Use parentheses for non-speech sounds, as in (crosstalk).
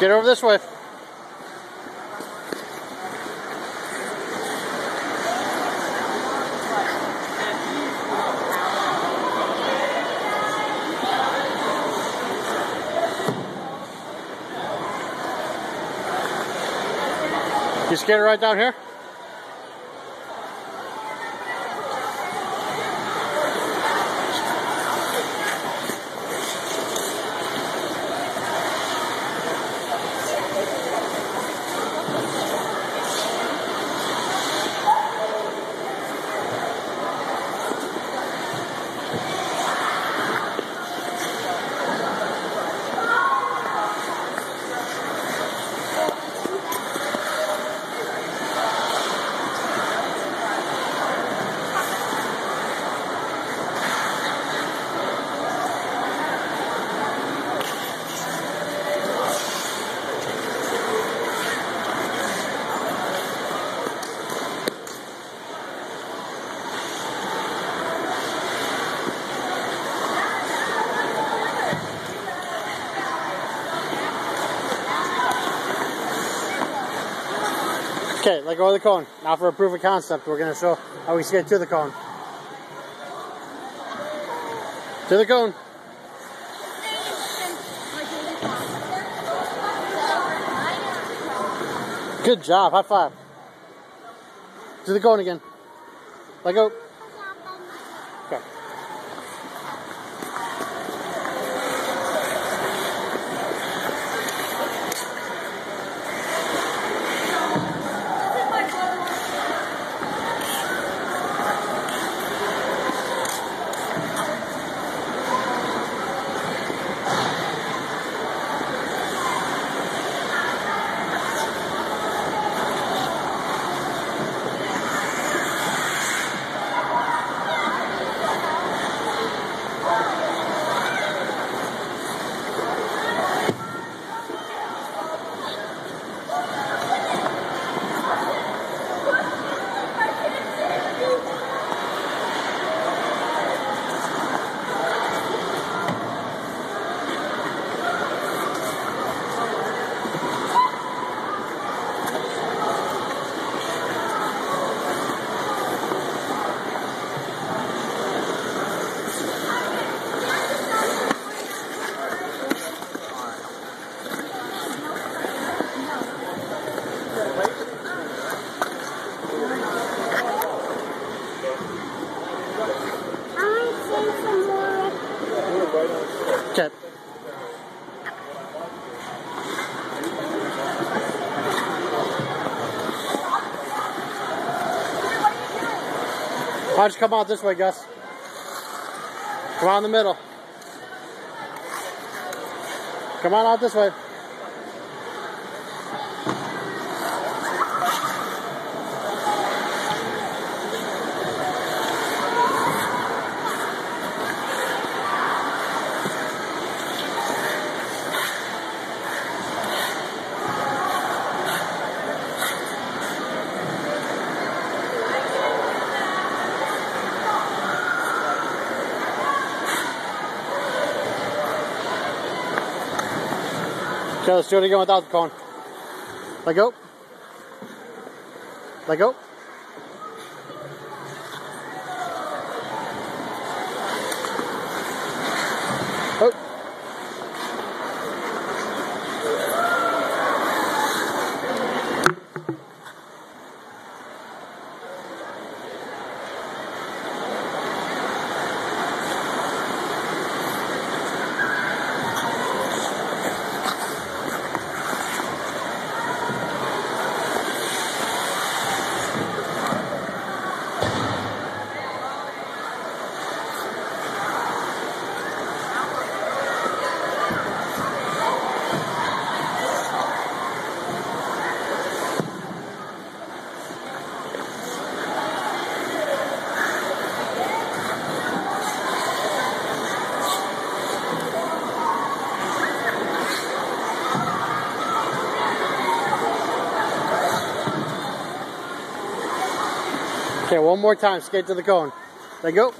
Get over this way. Just get it right down here. Okay, let go of the cone. Now for a proof of concept, we're going to show how we skate to the cone. To the cone. Good job. High five. To the cone again. Let go. Why don't you come out this way, Gus? Come on in the middle. Come on out this way. Okay, let's do it again without the cone. Let go. Let go. Okay, (laughs) one more time. Skate to the cone. Let go.